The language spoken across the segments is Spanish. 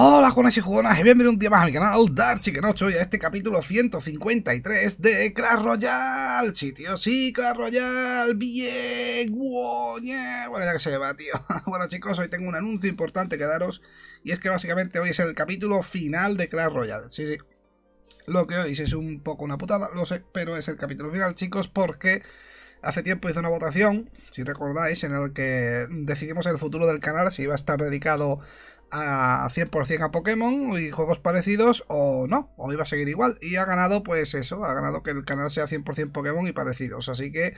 Hola jugones y jugonas y bienvenidos un día más a mi canal Dark Chicken 8 y a este capítulo 153 de Clash Royale. Sí tío, sí, Clash Royale, bien, bueno ya que se va tío. Bueno chicos, hoy tengo un anuncio importante que daros y es que básicamente hoy es el capítulo final de Clash Royale. Sí, sí, lo que hoy es un poco una putada, lo sé, pero es el capítulo final chicos porque... Hace tiempo hice una votación, si recordáis, en el que decidimos el futuro del canal, si iba a estar dedicado a 100% a Pokémon y juegos parecidos o no, o iba a seguir igual. Y ha ganado pues eso, ha ganado que el canal sea 100% Pokémon y parecidos. Así que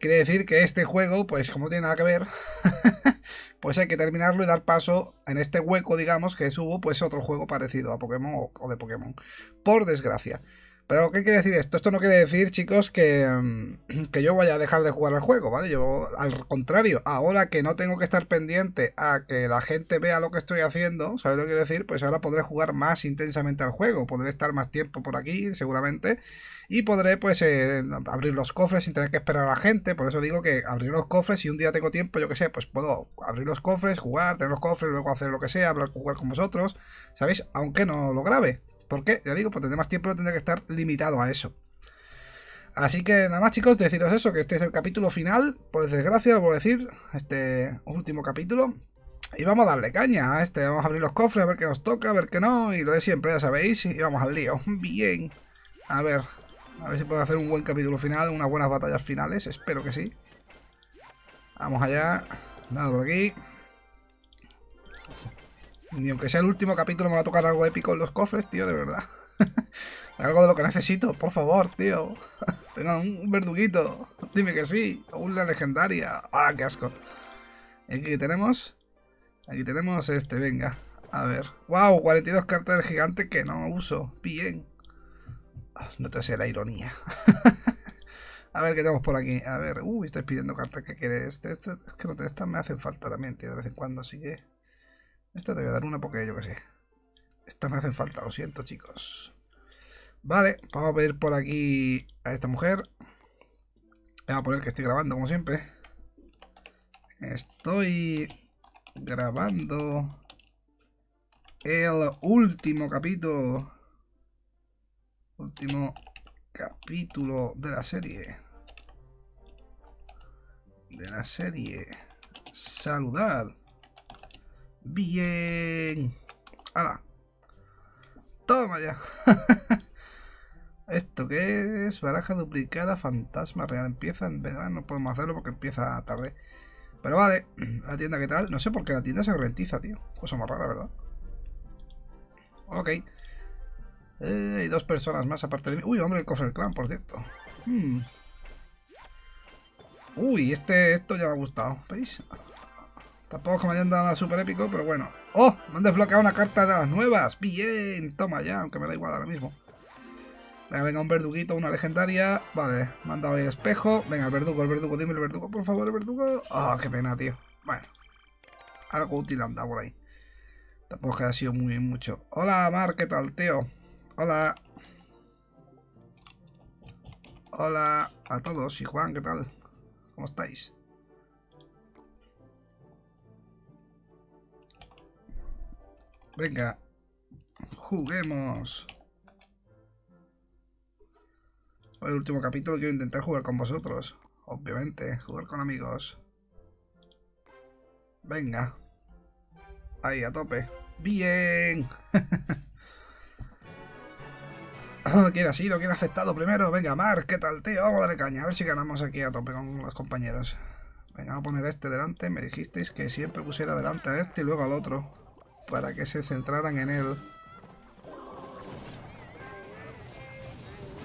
quiere decir que este juego, pues como tiene nada que ver, pues hay que terminarlo y dar paso en este hueco, digamos, que subo pues otro juego parecido a Pokémon o, de Pokémon. Por desgracia. Pero, ¿qué quiere decir esto? Esto no quiere decir, chicos, que, mm, que, yo vaya a dejar de jugar al juego, ¿vale? Yo, al contrario, ahora que no tengo que estar pendiente a que la gente vea lo que estoy haciendo, ¿sabes lo que quiero decir? Pues ahora podré jugar más intensamente al juego, podré estar más tiempo por aquí, seguramente, y podré, pues, eh, abrir los cofres sin tener que esperar a la gente. Por eso digo que abrir los cofres, si un día tengo tiempo, yo que sé, pues puedo abrir los cofres, jugar, tener los cofres, luego hacer lo que sea, hablar, jugar con vosotros, ¿sabéis? Aunque no lo grabe. ¿Por qué? Ya digo, pues tendré más tiempo, no tendré que estar limitado a eso. Así que nada más chicos, deciros eso, que este es el capítulo final, por desgracia, lo voy a decir, este último capítulo. Y vamos a darle caña a este, vamos a abrir los cofres, a ver qué nos toca, a ver qué no, y lo de siempre, ya sabéis, y vamos al lío. Bien, a ver, a ver si puedo hacer un buen capítulo final, unas buenas batallas finales, espero que sí. Vamos allá, nada por aquí. Ni aunque sea el último capítulo me va a tocar algo épico en los cofres, tío, de verdad. algo de lo que necesito, por favor, tío. Venga, un verduguito. Dime que sí. O una legendaria. Ah, qué asco. Aquí tenemos. Aquí tenemos este, venga. A ver. ¡Wow! 42 cartas del gigante que no uso. Bien. Ah, no te sé la ironía. a ver qué tenemos por aquí. A ver. Uy, estoy pidiendo cartas que quieres. Este, este, es que no te, estas me hacen falta también, tío, de vez en cuando, así que. Esta te voy a dar una porque yo que sé. Estas me hacen falta, lo siento, chicos. Vale, vamos a pedir por aquí a esta mujer. Voy a poner que estoy grabando, como siempre. Estoy grabando el último capítulo. Último capítulo de la serie. De la serie. Saludad. Bien. ¡Hala! Toma ya. ¿Esto qué es? Baraja duplicada, fantasma real. Empieza en verdad, no podemos hacerlo porque empieza tarde. Pero vale, la tienda qué tal. No sé por qué la tienda se rentiza, tío. Cosa más rara, ¿verdad? Ok. Eh, hay dos personas más aparte de mí. Uy, hombre, el cofre del clan, por cierto. Hmm. Uy, este, esto ya me ha gustado. ¿Veis? Tampoco me hayan dado nada súper épico, pero bueno. ¡Oh! Me han desbloqueado una carta de las nuevas. Bien, toma ya, aunque me da igual ahora mismo. Venga, venga, un verduguito, una legendaria. Vale, me han dado el espejo. Venga, el verdugo, el verdugo, dime el verdugo, por favor, el verdugo. ¡Ah, qué pena, tío! Bueno, algo útil anda por ahí. Tampoco que ha sido muy mucho. Hola, Mar, ¿qué tal, tío? Hola. Hola a todos. Y Juan, ¿qué tal? ¿Cómo estáis? Venga, juguemos. El último capítulo quiero intentar jugar con vosotros. Obviamente, jugar con amigos. Venga. Ahí, a tope. ¡Bien! ¿Quién ha sido? ¿Quién ha aceptado primero? Venga, Mar, ¿qué tal, tío? Vamos a darle caña. A ver si ganamos aquí a tope con los compañeros. Venga, vamos a poner este delante. Me dijisteis que siempre pusiera delante a este y luego al otro para que se centraran en él.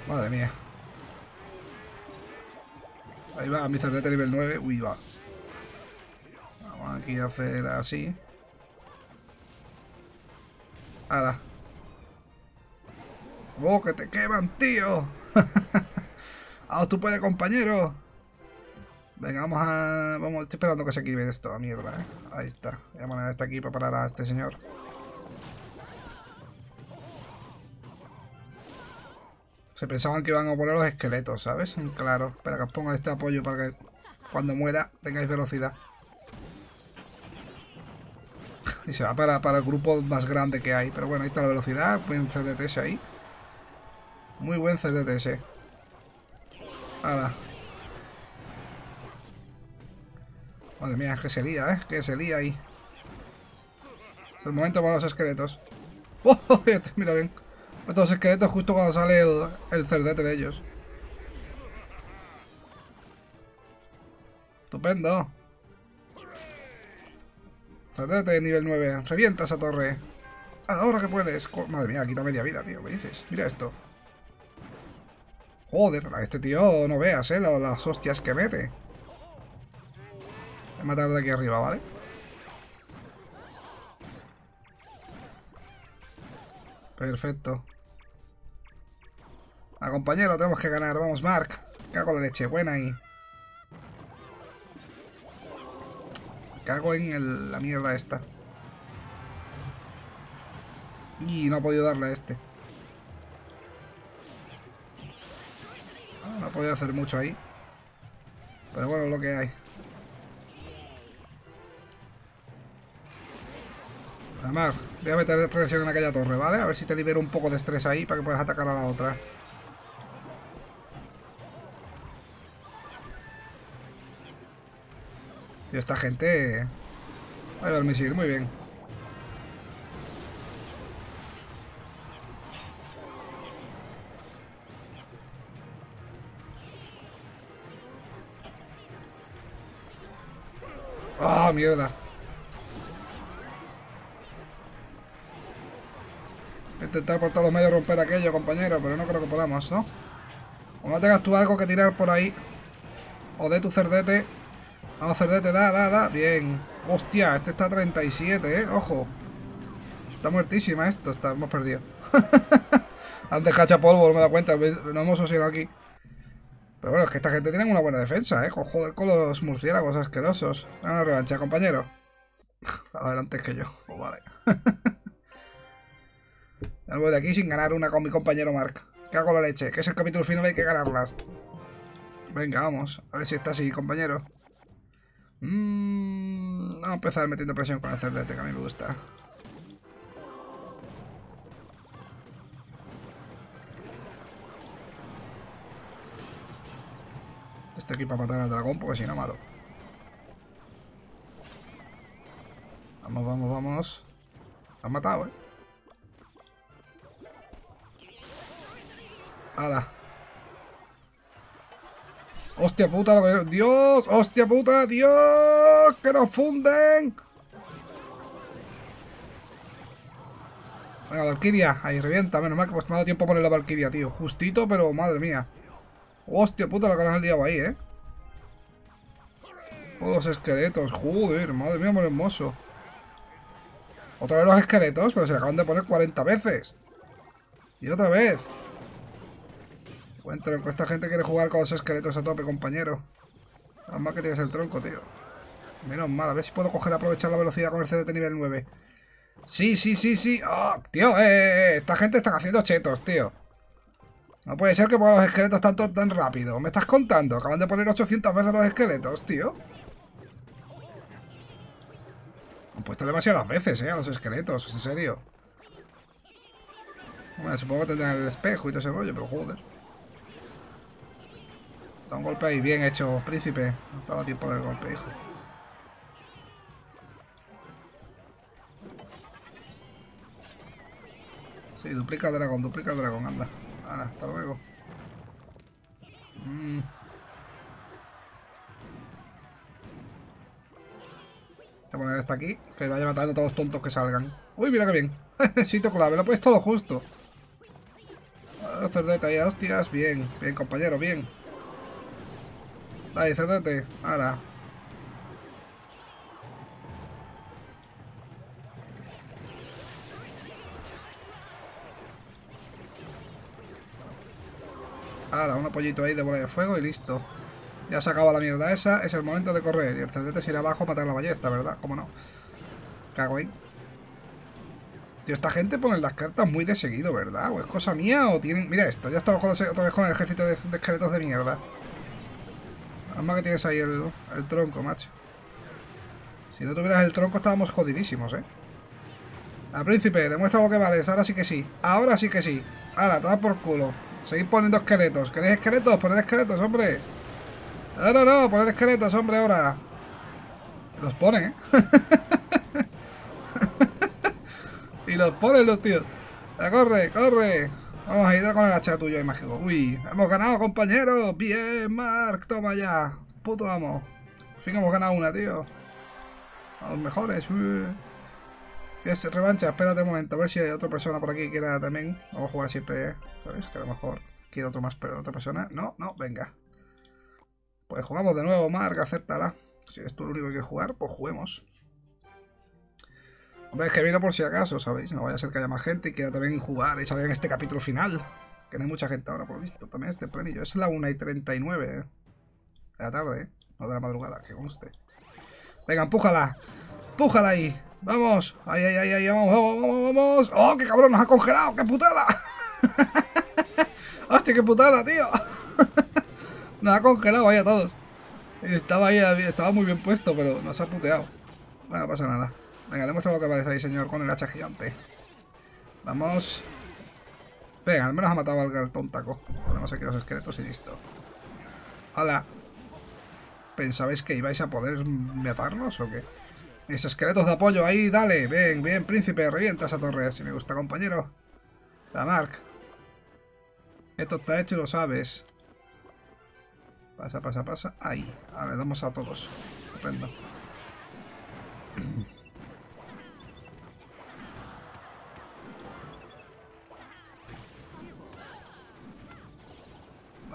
Madre mía. Ahí va, mi de nivel 9. Uy, va. Vamos aquí a hacer así. ¡Hala! ¡Oh, que te queman, tío! ¡Vamos, tú puedes, compañero! Venga, vamos a... Vamos, estoy esperando que se equive esto, mierda, ¿eh? Ahí está. Voy a poner este aquí para parar a este señor. Se pensaban que iban a poner los esqueletos, ¿sabes? Claro. Espera que os ponga este apoyo para que cuando muera tengáis velocidad. Y se va para, para el grupo más grande que hay. Pero bueno, ahí está la velocidad. Buen CDTS ahí. Muy buen CDTS. Ahora. Madre mía, que se lía, ¿eh? Que se lía ahí. Es el momento para los esqueletos. ¡Oh! Mira bien. Estos esqueletos justo cuando sale el, el cerdete de ellos. Estupendo. Cerdete nivel 9. Revienta esa torre. Ahora que puedes. Madre mía, quita media vida, tío. ¿Qué dices? Mira esto. Joder, a este tío no veas, eh, las hostias que mete. Voy a matar de aquí arriba, ¿vale? Perfecto. A compañero, tenemos que ganar. Vamos, Mark. Cago la leche. Buena ahí. Cago en la mierda esta. Y no ha podido darle a este. No ha podido hacer mucho ahí. Pero bueno, lo que hay. Voy a meter presión en aquella torre, ¿vale? A ver si te libero un poco de estrés ahí para que puedas atacar a la otra. Y esta gente... Va a ver misil, muy bien. ¡Ah, mierda! Intentar por todos los medios romper aquello, compañero, pero no creo que podamos, ¿no? O no tengas tú algo que tirar por ahí. O de tu cerdete. Vamos, cerdete, da, da, da. Bien. Hostia, este está a 37, ¿eh? Ojo. Está muertísima esto, está, hemos perdido. Antes cacha polvo, no me da cuenta. No hemos osionado aquí. Pero bueno, es que esta gente tiene una buena defensa, ¿eh? Joder, con los murciélagos asquerosos. Una revancha, compañero. Adelante que yo. Pues vale. Algo de aquí sin ganar una con mi compañero Mark. hago la leche, que es el capítulo final hay que ganarlas. Venga, vamos. A ver si está así, compañero. Mm, vamos a empezar metiendo presión con el cerdete, que a mí me gusta. Este aquí para matar al dragón, porque si no, malo. Vamos, vamos, vamos. Han matado, eh. ¡Hala! ¡Hostia puta! ¡Dios! ¡Hostia puta! ¡Dios! ¡Que nos funden! Venga, Valkyria. Ahí, revienta. Menos mal que pues me ha dado tiempo a poner la Valkyria, tío. Justito, pero madre mía. Hostia puta, la que nos han liado ahí, ¿eh? Todos los esqueletos. Joder, madre mía, muy hermoso. Otra vez los esqueletos, pero se acaban de poner 40 veces. Y otra vez. Tronco. Esta gente quiere jugar con los esqueletos a tope, compañero. Nada más que tienes el tronco, tío. Menos mal. A ver si puedo coger aprovechar la velocidad con el CDT nivel 9. Sí, sí, sí, sí. ¡Oh, tío! Eh, eh, eh, Esta gente está haciendo chetos, tío. No puede ser que pongan los esqueletos tanto tan rápido. ¿Me estás contando? Acaban de poner 800 veces los esqueletos, tío. Han puesto demasiadas veces, eh, a los esqueletos. En serio. Bueno, supongo que tendrán el espejo y todo ese rollo, pero joder. Da un golpe ahí, bien hecho, príncipe. No te ha dado tiempo del golpe, hijo. Sí, duplica el dragón, duplica el dragón, anda. Anda, hasta luego. Mm. A poner esta aquí, que vaya matando a todos los tontos que salgan. Uy, mira que bien. Sitio clave, lo puedes todo justo. Cerdeta ahí, hostias. Bien, bien, compañero, bien. Dale, céntrate. Ahora. Ahora, un apoyito ahí de bola de fuego y listo. Ya se acaba la mierda esa, es el momento de correr. Y el cerdete se irá abajo a matar la ballesta, ¿verdad? ¿Cómo no? Cago ahí. Tío, esta gente pone las cartas muy de seguido, ¿verdad? ¿O es cosa mía o tienen...? Mira esto, ya estamos otra vez con el ejército de esqueletos de mierda. Nada que tienes ahí el, tronco, macho. Si no tuvieras el tronco estábamos jodidísimos, ¿eh? A príncipe, demuestra lo que vales. Ahora sí que sí. Ahora sí que sí. Ahora, toma por culo. Seguid poniendo esqueletos. ¿Queréis esqueletos? Poned esqueletos, hombre. No, no, no. Poned esqueletos, hombre, ahora. Los ponen, ¿eh? y los ponen los tíos. corre, corre. Vamos a ir con el hacha tuyo y mágico. Uy, hemos ganado, compañeros. Bien, Mark, toma ya. Puto amo. Al fin hemos ganado una, tío. A los mejores. Es revancha, espérate un momento, a ver si hay otra persona por aquí que quiera también. Vamos a jugar siempre, ¿sabes? Que a lo mejor quiere otro más, pero otra persona. No, no, venga. Pues jugamos de nuevo, Mark, acéptala. Si eres tú el único que quiere jugar, pues juguemos. Es que vino por si acaso, ¿sabéis? No vaya a ser que haya más gente y quiera también jugar y salir en este capítulo final. Que no hay mucha gente ahora, por visto. También este planillo. Es la 1 y 39 ¿eh? de la tarde, ¿eh? no de la madrugada, que conste. Venga, empújala. Empújala ahí. Vamos. Ahí, ahí, ahí, ahí. Vamos, vamos, vamos, vamos. ¡Oh, qué cabrón! Nos ha congelado. ¡Qué putada! ¡Hostia, qué putada, tío! nos ha congelado ahí a todos. Estaba ahí, estaba muy bien puesto, pero nos ha puteado. Bueno, no pasa nada. Venga, demuestra lo que parece ahí, señor, con el hacha gigante. Vamos. Venga, al menos ha matado al tontaco. Ponemos aquí los esqueletos y listo. ¡Hala! ¿Pensabais que ibais a poder matarnos o qué? Mis esqueletos de apoyo ahí, dale. Bien, bien, príncipe, revienta esa torre. Si me gusta, compañero. La Mark. Esto está hecho y lo sabes. Pasa, pasa, pasa. Ahí. Ahora le damos a todos. Estupendo.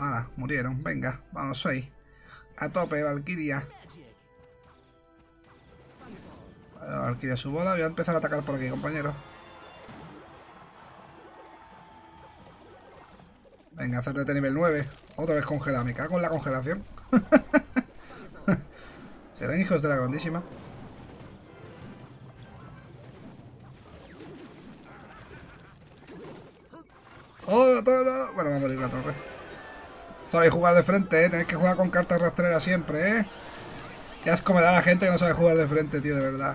Ahora, murieron. Venga, vamos ahí. A tope, Valkyria. Valkyria su bola. Voy a empezar a atacar por aquí, compañero. Venga, hacerte de nivel 9. Otra vez congelada. Me cago en la congelación. Serán hijos de la grandísima. ¡Oh, todo! Bueno, va a morir la torre. Sabéis jugar de frente, ¿eh? Tenéis que jugar con cartas rastreras siempre, ¿eh? Qué asco me da la gente que no sabe jugar de frente, tío, de verdad.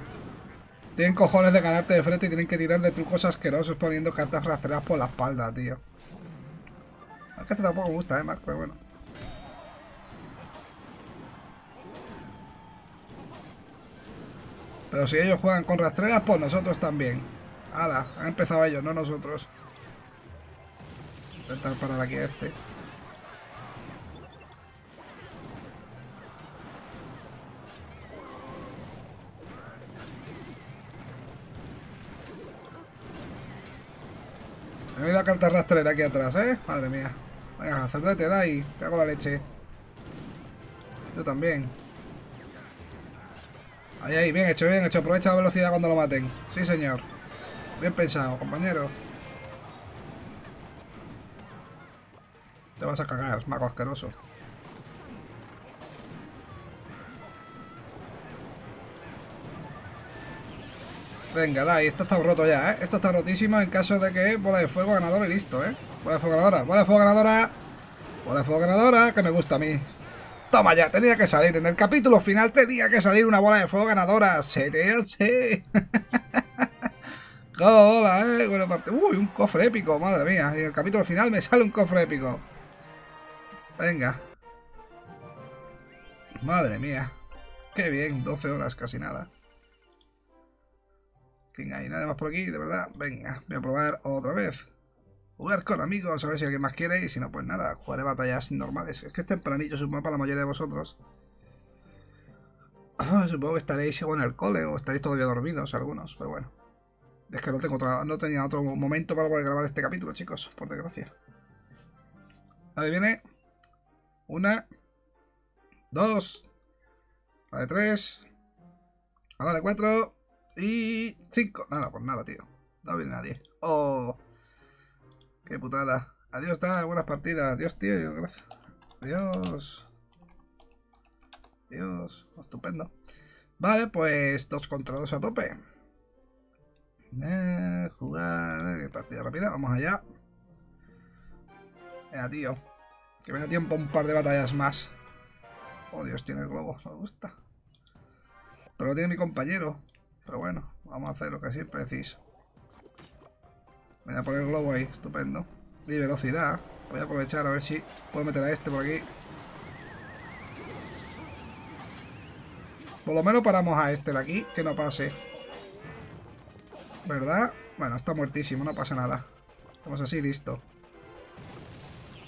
Tienen cojones de ganarte de frente y tienen que tirar de trucos asquerosos poniendo cartas rastreras por la espalda, tío. Es que este tampoco me gusta, eh, Mark, pero bueno. Pero si ellos juegan con rastreras, pues nosotros también. ¡Hala! Han empezado ellos, no nosotros. Intentar parar aquí a este. Hay una carta rastrera aquí atrás, ¿eh? Madre mía. Venga, te da. Te hago la leche. Tú también. Ahí, ahí. Bien hecho, bien hecho. Aprovecha la velocidad cuando lo maten. Sí, señor. Bien pensado, compañero. Te vas a cagar, mago asqueroso. Venga, da, esto está roto ya, ¿eh? Esto está rotísimo en caso de que bola de fuego ganadora y listo, ¿eh? Bola de fuego ganadora, bola de fuego ganadora. Bola de fuego ganadora, que me gusta a mí. Toma ya, tenía que salir. En el capítulo final tenía que salir una bola de fuego ganadora. Sí. bola, eh. Bueno, parte. Uy, un cofre épico, madre mía. Y en el capítulo final me sale un cofre épico. Venga. Madre mía. Qué bien, 12 horas, casi nada. Venga, hay nada más por aquí, de verdad. Venga, voy a probar otra vez. Jugar con amigos, a ver si alguien más quiere. Y si no, pues nada, jugaré batallas normales. Es que es tempranillo, supongo, para la mayoría de vosotros. supongo que estaréis en el cole o estaréis todavía dormidos algunos, pero bueno. Es que no, tenía otro momento para poder grabar este capítulo, chicos, por desgracia. Ahí viene. Una. Dos. La de tres. A de cuatro. Y 5. Nada, pues nada, tío. No viene nadie. Oh. Qué putada. Adiós, tal. Buenas partidas. Adiós, tío. Gracias. Adiós. Adiós. Estupendo. Vale, pues dos contra dos a tope. Eh, jugar. Eh, partida rápida. Vamos allá. Venga, tío. Que me da tiempo un par de batallas más. Oh, Dios, tiene el globo. Me gusta. Pero lo tiene mi compañero. Pero bueno, vamos a hacer lo que siempre decís. Voy a poner el globo ahí, estupendo. Y velocidad. Voy a aprovechar a ver si puedo meter a este por aquí. Por lo menos paramos a este de aquí, que no pase. ¿Verdad? Bueno, está muertísimo, no pasa nada. Vamos así, listo.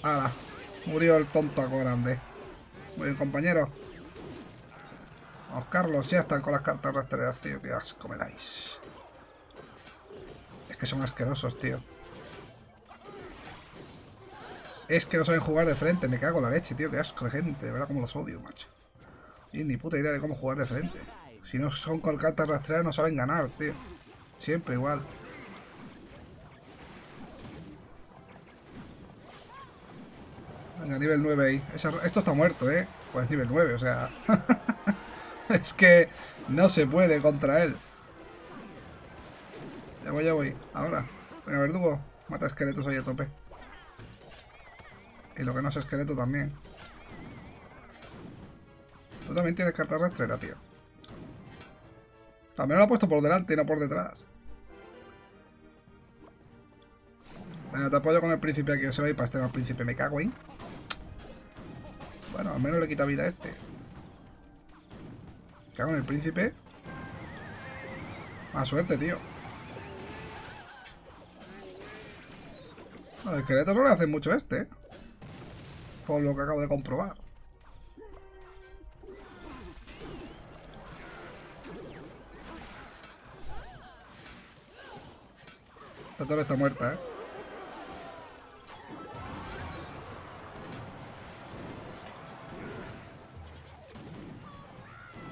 ¡Hala! Murió el tonto grande. Muy bien, compañero. Vamos, Carlos, ya están con las cartas rastreras, tío. Qué asco me dais. Es que son asquerosos, tío. Es que no saben jugar de frente, me cago en la leche, tío. Qué asco de gente, de verdad, como los odio, macho. Y ni puta idea de cómo jugar de frente. Si no son con cartas rastreras, no saben ganar, tío. Siempre igual. Venga, nivel 9 ahí. esto está muerto, ¿eh? Pues nivel 9, o sea... es que no se puede contra él. Ya voy, ya voy. Ahora. Venga, verdugo. Mata esqueletos ahí a tope. Y lo que no es esqueleto también. Tú también tienes carta rastrera, tío. También lo ha puesto por delante y no por detrás. Venga, te apoyo con el príncipe aquí. Se va a para este al príncipe. Me cago ahí. Bueno, al menos le quita vida a este. Cago el príncipe. Más suerte, tío. el esqueleto no le hace mucho este, ¿eh? Por lo que acabo de comprobar. Esta torre está muerta, ¿eh?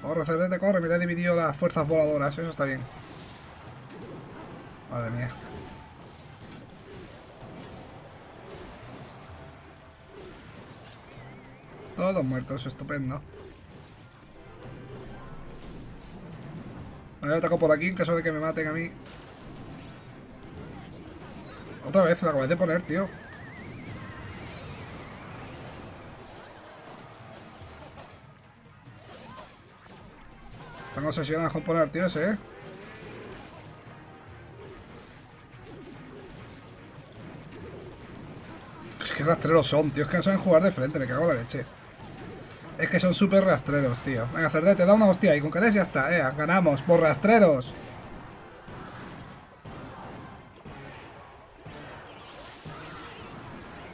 Corre, CDT, corre, me he dividido las fuerzas voladoras, eso está bien. Madre mía. Todos muertos, estupendo. Me ataco por aquí en caso de que me maten a mí. Otra vez, la acabé de poner, tío. Tengo obsesionados con poner tíos, eh. Es que rastreros son, tío. Es que no saben jugar de frente, me cago en la leche. Es que son súper rastreros, tío. Venga, Cerdete, da una hostia y con que des ya está, eh. Ganamos, por rastreros.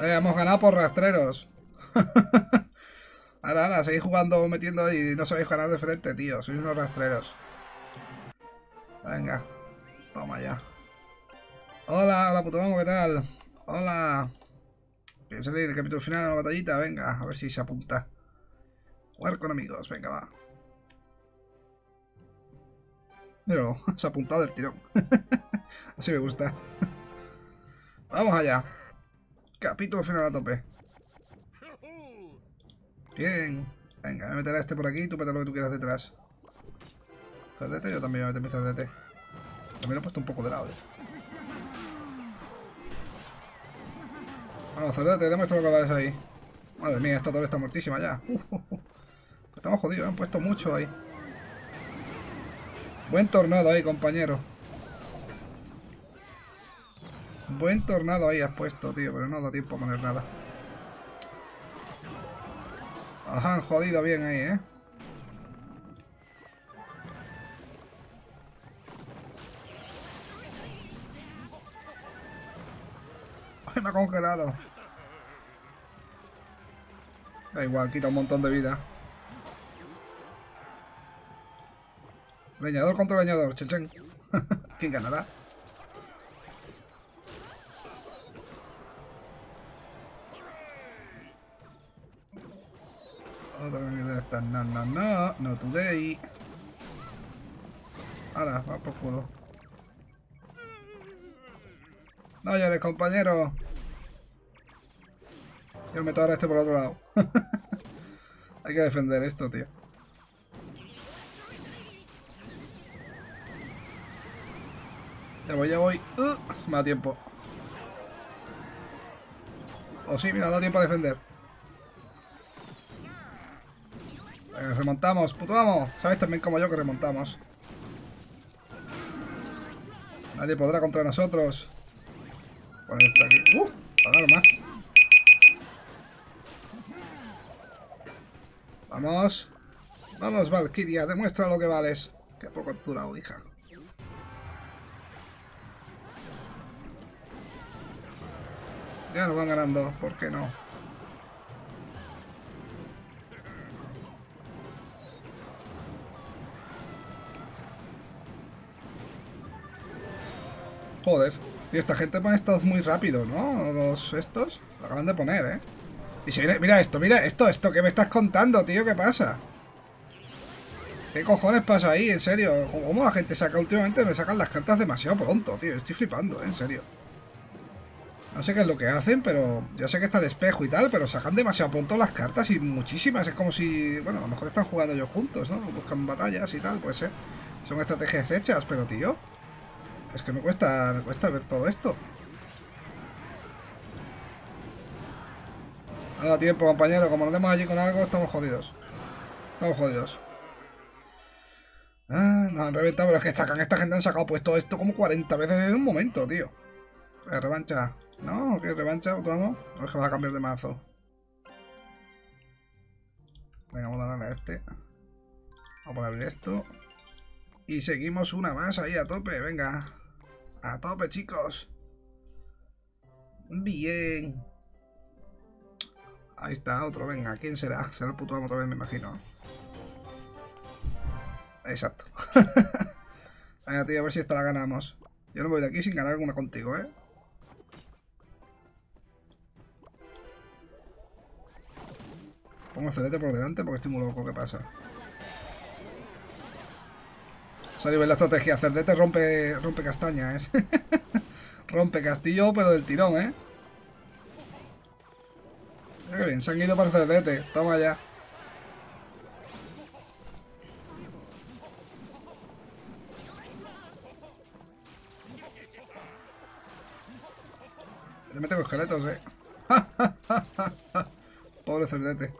Eh, hemos ganado por rastreros. Ahora, ahora, seguís jugando, metiendo y no sabéis ganar de frente, tío. Sois unos rastreros. Venga. Toma ya. Hola, hola puto ¿qué tal? Hola. ¿Quiere salir el capítulo final de la batallita? Venga, a ver si se apunta. Jugar con amigos, venga, va. Pero se ha apuntado el tirón. Así me gusta. Vamos allá. Capítulo final a tope. Bien. Venga, me meteré a este por aquí y tú mete lo que tú quieras detrás. CDT, yo también voy a meter mi CDT. También lo he puesto un poco de lado. ¿eh? Bueno, CDT, demuestra lo que vales ahí. Madre mía, esta torre está muertísima ya. Estamos jodidos, han puesto mucho ahí. Buen tornado ahí, compañero. Buen tornado ahí has puesto, tío, pero no da tiempo a poner nada. Ajá, han jodido bien ahí, ¿eh? ¡Ay, me ha congelado! Da igual, quita un montón de vida. Leñador contra leñador, chen, ¿Quién ganará? No, no, no. No today. Ahora, va por culo. No llores, compañero. Yo meto ahora este por otro lado. Hay que defender esto, tío. Ya voy, ya voy. Uh, me da tiempo. O oh, sí, mira, da tiempo a defender. Remontamos, puto vamos. Sabes también como yo que remontamos. Nadie podrá contra nosotros. Poner esto aquí. ¡Uh! Más. Vamos. Vamos, Valkyria, demuestra lo que vales. Qué poco has durado, hija. Ya nos van ganando, ¿por qué no? Joder, tío, esta gente pone estado muy rápido, ¿no? Los estos lo acaban de poner, ¿eh? Y si mira, mira esto, mira esto, esto, ¿qué me estás contando, tío? ¿Qué pasa? ¿Qué cojones pasa ahí? En serio, ¿cómo la gente saca últimamente? Me sacan las cartas demasiado pronto, tío. Estoy flipando, ¿eh? en serio. No sé qué es lo que hacen, pero ya sé que está el espejo y tal, pero sacan demasiado pronto las cartas y muchísimas. Es como si, bueno, a lo mejor están jugando ellos juntos, ¿no? Buscan batallas y tal, puede ser. Son estrategias hechas, pero tío, es que me cuesta, me cuesta ver todo esto. No da tiempo, compañero. Como nos demos allí con algo, estamos jodidos. Estamos jodidos. Ah, no, han reventado, pero es que sacan, esta gente han sacado puesto esto como 40 veces en un momento, tío. Eh, revancha. No, ¿qué revancha? ¿Vamos? No es que va a cambiar de mazo. Venga, vamos a darle a este. Vamos a ponerle esto. Y seguimos una más ahí a tope, venga. A tope, chicos. Bien. Ahí está, otro, venga. ¿Quién será? Será el puto amo otra vez, me imagino. Exacto. venga, tío, a ver si esta la ganamos. Yo no voy de aquí sin ganar alguna contigo, ¿eh? Pongo el por delante porque estoy muy loco. ¿Qué pasa? Salió la estrategia. Cerdete rompe, rompe castañas, ¿eh? rompe castillo, pero del tirón, ¿eh? Mira qué bien, se han ido para Cerdete. Toma ya. Yo me tengo esqueletos, ¿eh? Pobre Cerdete.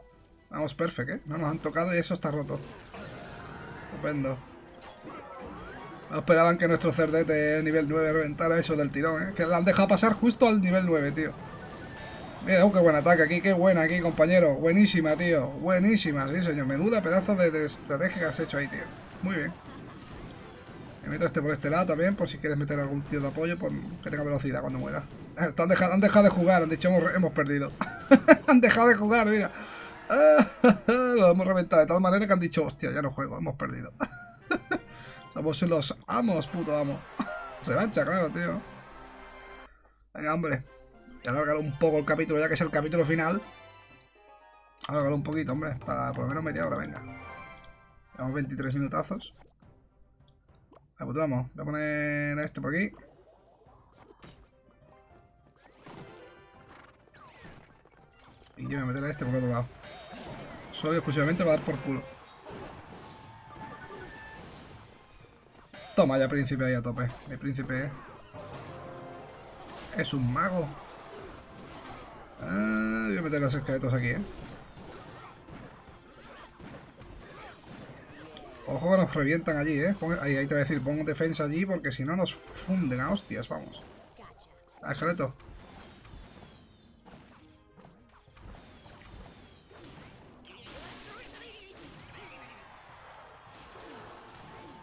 Vamos, perfecto, ¿eh? No nos han tocado y eso está roto. Estupendo. Esperaban que nuestro cerdete nivel 9 reventara eso del tirón, ¿eh? Que la han dejado pasar justo al nivel 9, tío. Mira, oh, qué buen ataque aquí, qué buena aquí, compañero. Buenísima, tío. Buenísima, sí, señor. Menuda pedazo de, estrategia que has hecho ahí, tío. Muy bien. Me meto este por este lado también, por si quieres meter algún tío de apoyo, por que tenga velocidad cuando muera. Están dejado, han dejado de jugar, han dicho hemos, hemos perdido. han dejado de jugar, mira. Lo hemos reventado de tal manera que han dicho, hostia, ya no juego, hemos perdido. Somos los amos, puto amo. Revancha, claro, tío. Venga, hombre. Y alargar un poco el capítulo, ya que es el capítulo final. Alargarlo un poquito, hombre. Para por lo menos media hora, venga. Llevamos 23 minutazos. Pues vamos. Voy a poner a este por aquí. Y yo voy a meter a este por otro lado. Solo y exclusivamente va a dar por culo. Toma ya, príncipe ahí a tope. Mi príncipe es un mago. Ah, voy a meter los esqueletos aquí, ¿eh? Ojo que nos revientan allí, ¿eh? ahí, ahí, te voy a decir, pongo defensa allí porque si no nos funden a hostias, vamos. Ah, esqueleto.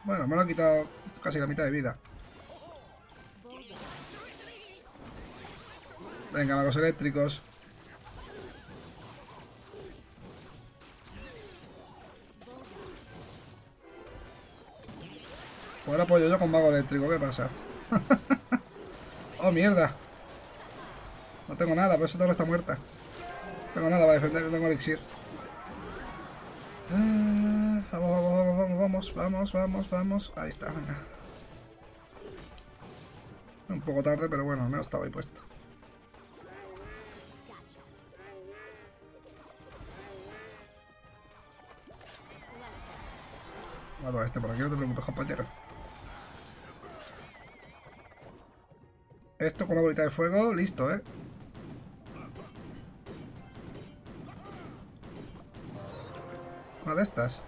Bueno, me lo ha quitado casi la mitad de vida. Venga, magos eléctricos. Ahora apoyo yo con mago eléctrico, ¿qué pasa? oh, mierda. No tengo nada, por eso torre está muerta. No tengo nada para defender, no tengo elixir. Vamos, vamos, vamos. Ahí está, venga. Un poco tarde, pero bueno, al menos estaba ahí puesto. Mato a este por aquí, no te preocupes, compañero. Esto con la bolita de fuego, listo, ¿eh? Una de estas.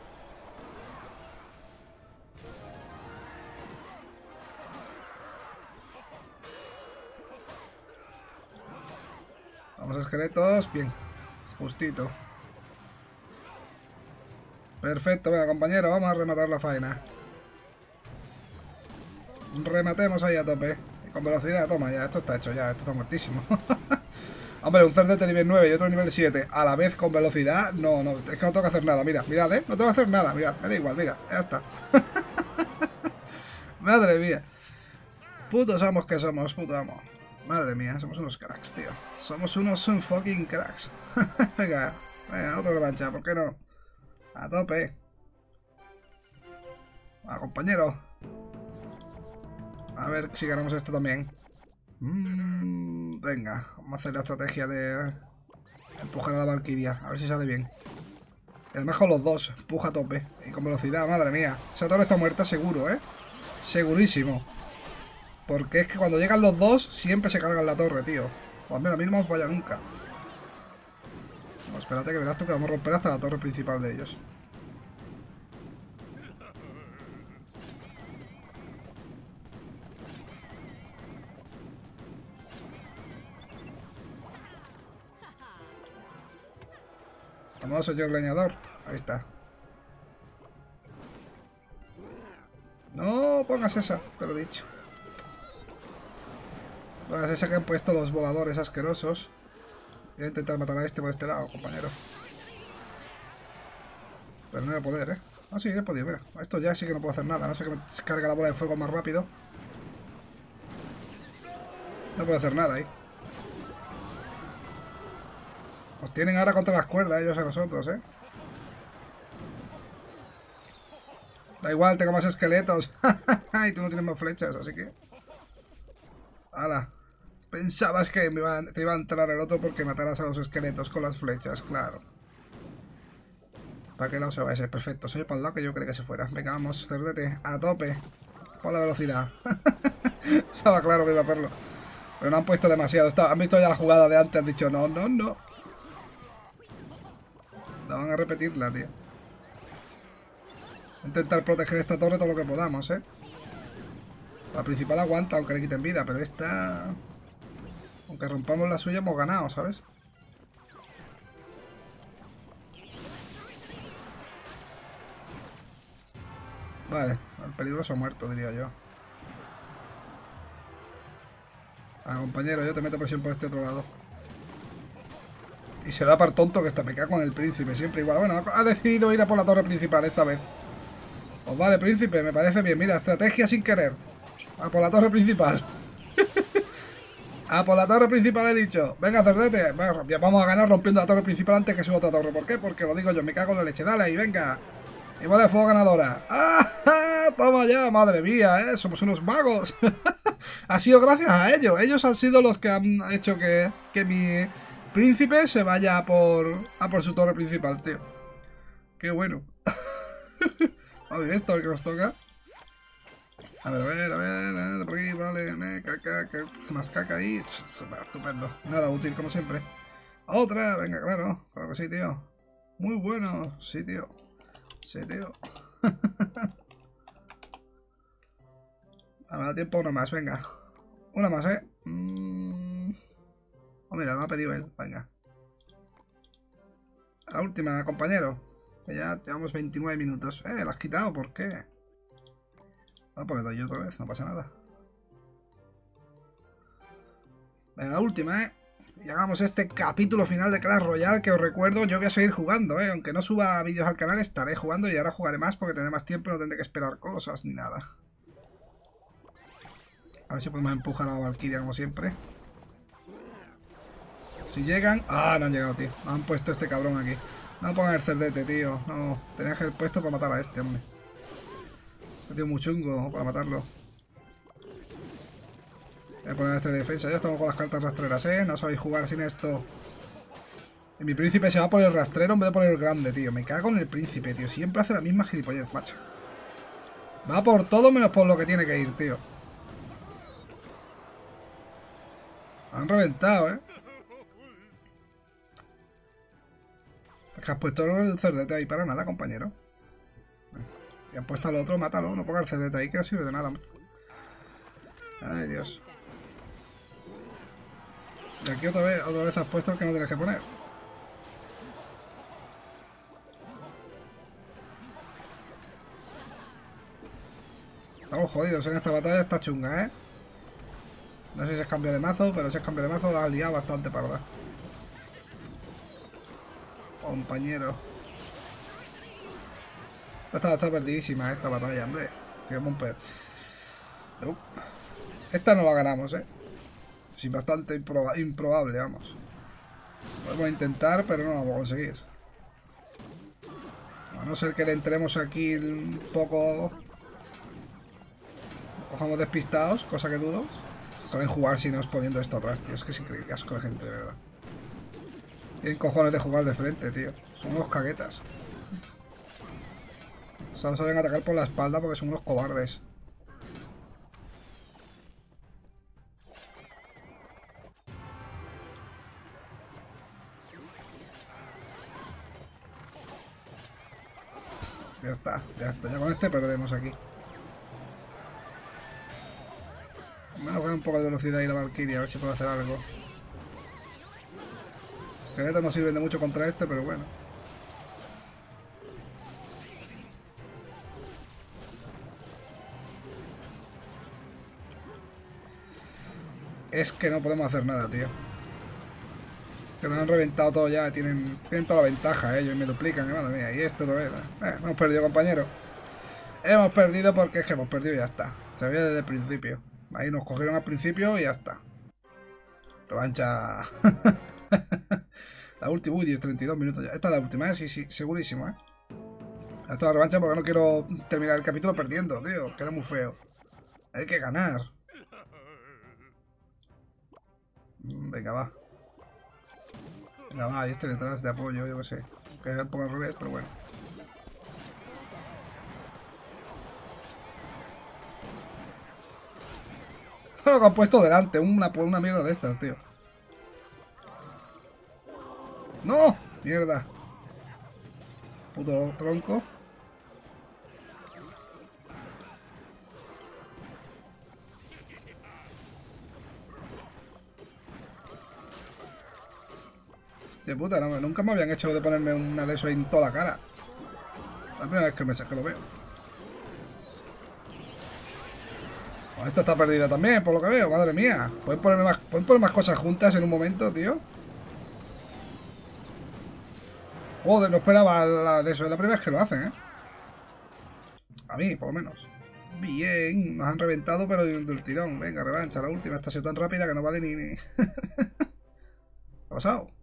Esqueletos. Bien. Justito. Perfecto, venga, compañero. Vamos a rematar la faena. Rematemos ahí a tope. Con velocidad, toma, ya, esto está hecho, ya, esto está muertísimo. Hombre, un cerdete nivel 9 y otro nivel 7 a la vez con velocidad, no, no, es que no tengo que hacer nada, mira, mirad, eh, no tengo que hacer nada, mirad, me da igual, mira, ya está. Madre mía. Putos amos que somos, puto amo. Madre mía, somos unos cracks, tío. Somos unos fucking cracks. venga, venga, otra revancha, ¿por qué no? A tope. A compañero. A ver si ganamos esto también. Mm, venga, vamos a hacer la estrategia de empujar a la Valkyria. A ver si sale bien. Y además con los dos, empuja a tope. Y con velocidad, madre mía. Esa torre está muerta seguro, ¿eh? Segurísimo. Porque es que cuando llegan los dos, siempre se cargan la torre, tío. O al menos a mí no me falla nunca. espérate que verás tú que vamos a romper hasta la torre principal de ellos. Vamos, señor leñador. Ahí está. No pongas esa, te lo he dicho. Esa que han puesto los voladores asquerosos. Voy a intentar matar a este por este lado, compañero. Pero no voy a poder, ¿eh? Ah, sí, he podido, mira. Esto ya sí que no puedo hacer nada. No sé que me carga la bola de fuego más rápido. No puedo hacer nada ahí. Nos tienen ahora contra las cuerdas ellos a nosotros, ¿eh? Da igual, tengo más esqueletos. y tú no tienes más flechas, así que... ¡Hala! Pensabas que te iba a entrar el otro porque mataras a los esqueletos con las flechas, claro. ¿Para qué lado se va ese? Perfecto, soy para el lado que yo creía que se fuera. Venga, vamos, cerdete, a tope. Por la velocidad. Estaba claro que iba a hacerlo. Pero no han puesto demasiado. han visto ya la jugada de antes, han dicho no, no, no. La van a repetirla, tío. Intentar proteger esta torre todo lo que podamos, ¿eh? La principal aguanta, aunque le quiten vida, pero esta... Aunque rompamos la suya, hemos ganado, ¿sabes? Vale, el peligroso muerto, diría yo. Ah, compañero, yo te meto presión por este otro lado. Y se da para tonto que está me cago con el príncipe, siempre igual. Bueno, ha decidido ir a por la torre principal esta vez. Pues vale, príncipe, me parece bien. Mira, estrategia sin querer. A por la torre principal. a por la torre principal he dicho. Venga, cerdete. Vamos a ganar rompiendo la torre principal antes que suba otra torre. ¿Por qué? Porque lo digo yo, me cago en la leche. Dale ahí, venga. Y vale, fuego ganadora. ¡Ah! Toma ya, madre mía, ¿eh? Somos unos magos. ha sido gracias a ellos. Ellos han sido los que han hecho que, que mi príncipe se vaya por, a por su torre principal, tío. Qué bueno. a ver esto, que nos toca. A ver, a ver, a ver, por aquí, vale, caca, se más caca ahí. estupendo. Nada útil, como siempre. Otra, venga, claro. Claro que sí, tío. Muy bueno, sí, tío. Sí, tío. Ahora da tiempo una más, venga. Una más, eh. Mmm... Oh, mira, me ha pedido él. Venga. La última, compañero. ya llevamos 29 minutos. Eh, la has quitado, ¿por qué? Ah, le doy otra vez, no pasa nada. Venga, la última, ¿eh? Y hagamos este capítulo final de Clash Royale que os recuerdo, yo voy a seguir jugando, ¿eh? Aunque no suba vídeos al canal, estaré jugando y ahora jugaré más porque tendré más tiempo y no tendré que esperar cosas ni nada. A ver si podemos empujar a la Valkyria como siempre. Si llegan... Ah, no han llegado, tío. han puesto este cabrón aquí. No pongan el cerdete, tío. No, tenía que haber puesto para matar a este, hombre. Tío muy chungo para matarlo. Voy a poner este de defensa. Ya estamos con las cartas rastreras, ¿eh? No sabéis jugar sin esto. Y mi príncipe se va por el rastrero en vez de por el grande, tío. Me cago en el príncipe, tío. Siempre hace la misma gilipollez, macho. Va por todo menos por lo que tiene que ir, tío. Han reventado, ¿eh? que has puesto el cerdete ahí para nada, compañero. Si han puesto al otro, mátalo. No ponga el cerdete ahí, que no sirve de nada. Ay, Dios. Y aquí otra vez, otra vez has puesto el que no tienes que poner. Estamos jodidos en esta batalla, está chunga, ¿eh? No sé si es cambio de mazo, pero si es cambio de mazo la ha liado bastante parda. Compañero. Está, está perdidísima esta batalla, hombre. Tío Mumper. Uh. Esta no la ganamos, ¿eh? Sí, bastante improbable, vamos. Podemos intentar, pero no lo vamos a conseguir. A no ser que le entremos aquí un poco... Cojamos despistados, cosa que dudo. Saben jugar si no es poniendo esto atrás, tío. Es que es increíble, asco de gente, de verdad. Tienen cojones de jugar de frente, tío. Son unos caguetas. Solo saben atacar por la espalda porque son unos cobardes. Ya está, ya está. Ya con este perdemos aquí. Bueno, voy a un poco de velocidad y la Valkyria, a ver si puedo hacer algo. Los no sirven de mucho contra este, pero bueno. Es que no podemos hacer nada, tío. que nos han reventado todo ya, tienen, tienen toda la ventaja, ellos me duplican, madre mía. Y esto lo ves. Eh, hemos perdido, compañero. Hemos perdido porque es que hemos perdido y ya está. Se veía desde el principio. Ahí nos cogieron al principio y ya está. Revancha. la última, uy, 32 minutos ya. Esta es la última, ¿eh? Sí, sí, segurísimo, ¿eh? Esta es la revancha porque no quiero terminar el capítulo perdiendo, tío. Queda muy feo. Hay que ganar. Venga, va. Venga, va, y este detrás de apoyo, yo qué sé. Queda un poco al revés, pero bueno. lo que han puesto delante, una, una mierda de estas, tío. ¡No! Mierda. Puto tronco. Hostia puta, nunca me habían hecho de ponerme una de esos en toda la cara. La primera vez que, me, que lo veo. esta está perdida también, por lo que veo, madre mía. ¿Pueden ponerme más, ¿pueden poner más cosas juntas en un momento, tío? Joder, no esperaba la de eso. Es la primera vez que lo hacen, ¿eh? A mí, por lo menos. Bien, nos han reventado, pero del tirón. Venga, revancha, la última. Esta ha sido tan rápida que no vale ni... ni... ¿Qué ha pasado?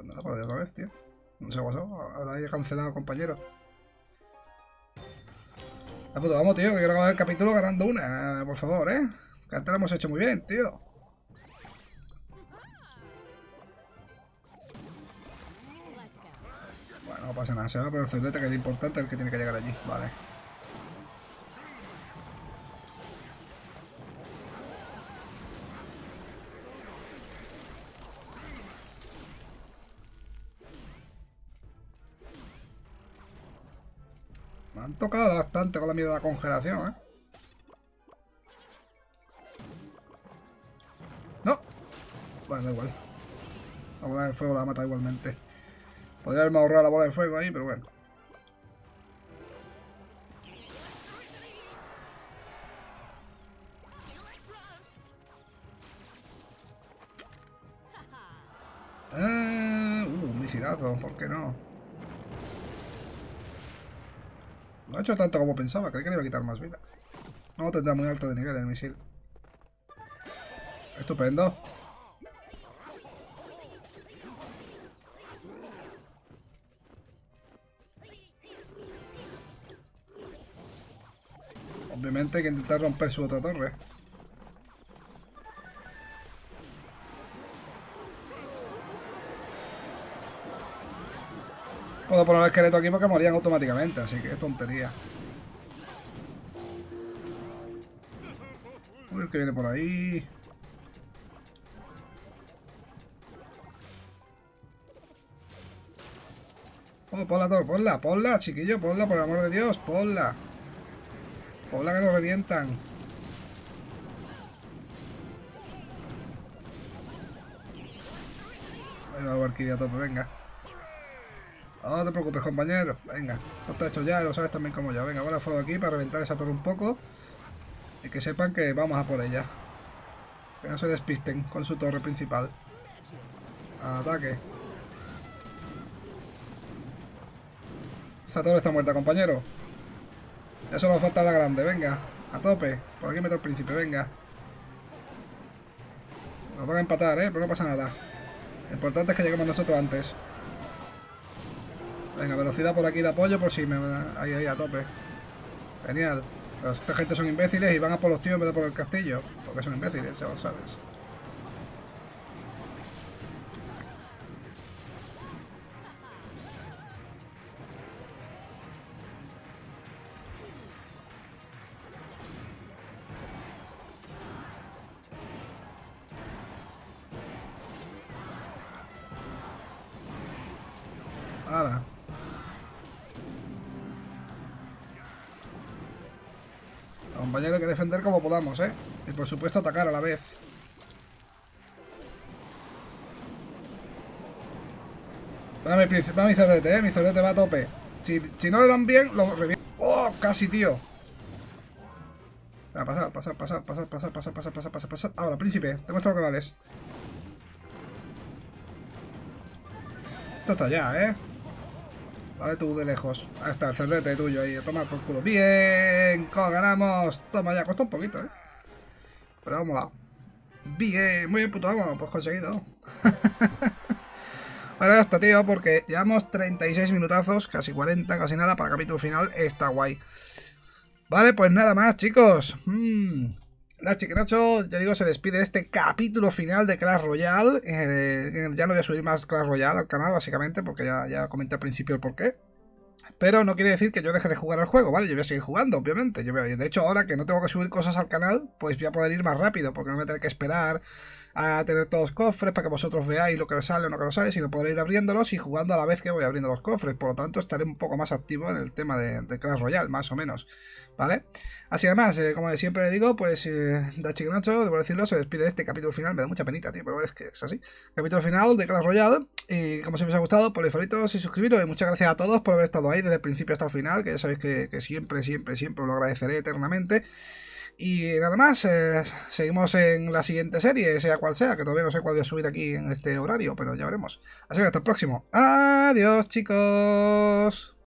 Pues nada, por otra vez, tío. No sé pasado. Ahora he cancelado, compañero. Ah, pues vamos, tío, que quiero acabar el capítulo ganando una, por favor, ¿eh? Que antes hemos hecho muy bien, tío. Bueno, no pasa nada, se va por el celular que es importante, el que tiene que llegar allí, vale. Tocado bastante con la mierda de la congelación, ¿eh? ¡No! Bueno, da igual. La bola de fuego la mata igualmente. Podría haberme ahorrado la bola de fuego ahí, pero bueno. Ah, uh, un misilazo, ¿por qué no? No ha hecho tanto como pensaba, creí que le iba a quitar más vida. No tendrá muy alto de nivel el misil. Estupendo. Obviamente hay que intentar romper su otra torre. puedo poner el esqueleto aquí porque morían automáticamente, así que es tontería. Uy, el que viene por ahí. Oh, ponla, Thor, ponla, ponla, chiquillo, ponla, por el amor de Dios, ponla. Ponla que nos revientan. Ahí va a tope, venga. No te preocupes, compañero. Venga, esto está hecho ya, lo sabes también como yo. Venga, a fuego aquí para reventar esa torre un poco. Y que sepan que vamos a por ella. Que no se despisten con su torre principal. Ataque. Esa torre está muerta, compañero. Ya solo falta la grande, venga. A tope. Por aquí meto el príncipe, venga. Nos van a empatar, ¿eh? Pero no pasa nada. Lo importante es que lleguemos nosotros antes. Venga, velocidad por aquí de apoyo por si me... Ahí, ahí, a tope. Genial. Esta gente son imbéciles y van a por los tíos en vez de por el castillo. Porque son imbéciles, ya lo sabes. Podamos, ¿eh? Y por supuesto atacar a la vez. Va mi, va mi cerdete, ¿eh? Mi cerdete va a tope. Si, si no le dan bien, lo reviento. ¡Oh! Casi, tío. Pasar, pasar, pasar, pasar, pasar, pasar, pasar, pasar, pasar, pasar. Ahora, príncipe, te muestro lo que vales. Esto está ya, ¿eh? Vale, tú de lejos. Ahí está el cerdete tuyo ahí, a tomar por culo. ¡Bien! ¿Cómo ganamos? Toma, ya cuesta un poquito, ¿eh? Pero vamos la. Bien, muy bien, puto vamos, pues conseguido. bueno, ya está, tío, porque llevamos 36 minutazos, casi 40, casi nada, para el capítulo final. Está guay. Vale, pues nada más, chicos. Mmm. La Chiquinacho, ya digo, se despide de este capítulo final de Clash Royale. Eh, ya no voy a subir más Clash Royale al canal, básicamente, porque ya, ya comenté al principio el porqué. Pero no quiere decir que yo deje de jugar al juego, ¿vale? Yo voy a seguir jugando, obviamente. Yo de hecho, ahora que no tengo que subir cosas al canal, pues voy a poder ir más rápido, porque no voy a tener que esperar a tener todos los cofres para que vosotros veáis lo que sale o no que no sale, sino poder ir abriéndolos y jugando a la vez que voy abriendo los cofres. Por lo tanto, estaré un poco más activo en el tema de Clash Royale, más o menos. ¿Vale? Así además, eh, como siempre digo, pues eh, Dachi Nacho, debo decirlo, se despide de este capítulo final. Me da mucha penita, tío, pero es que es así. Capítulo final de Clash Royale. Y como siempre os ha gustado, por favoritos y suscribiros. Y muchas gracias a todos por haber estado ahí desde el principio hasta el final, que ya sabéis que, que siempre, siempre, siempre os lo agradeceré eternamente. Y nada más, eh, seguimos en la siguiente serie, sea cual sea, que todavía no sé cuál voy a subir aquí en este horario, pero ya veremos. Así que hasta el próximo. Adiós, chicos.